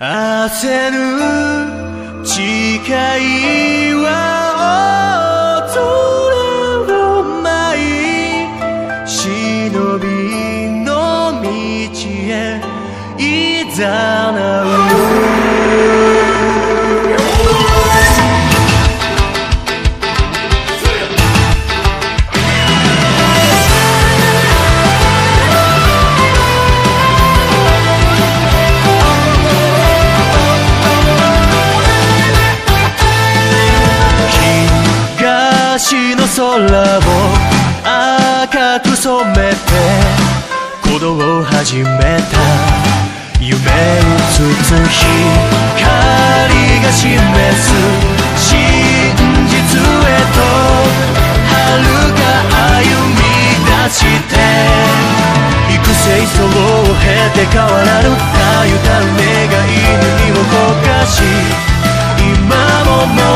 焦る誓いは恐れを舞い。忍びの道へいざなう。空を赤く染めて鼓動を始めた。夢うつつ光が示す真実へと遥か歩み出して幾世層を経て変わらぬたゆた願いに身を焦がし今も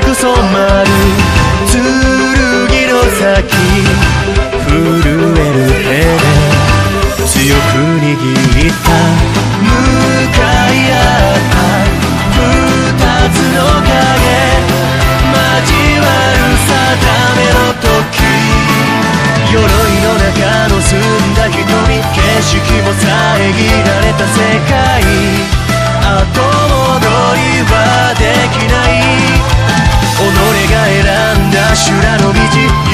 く染まる修羅の道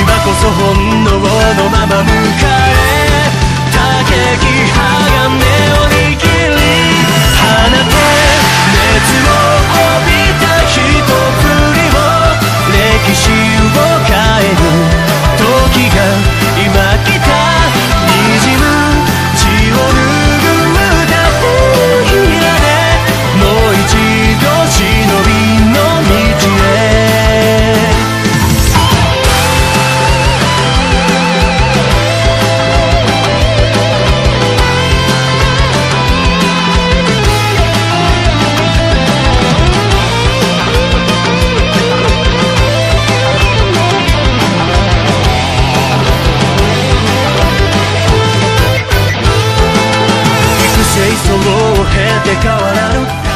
今こそ本能のまま向かう。幾世層を経て変わらぬ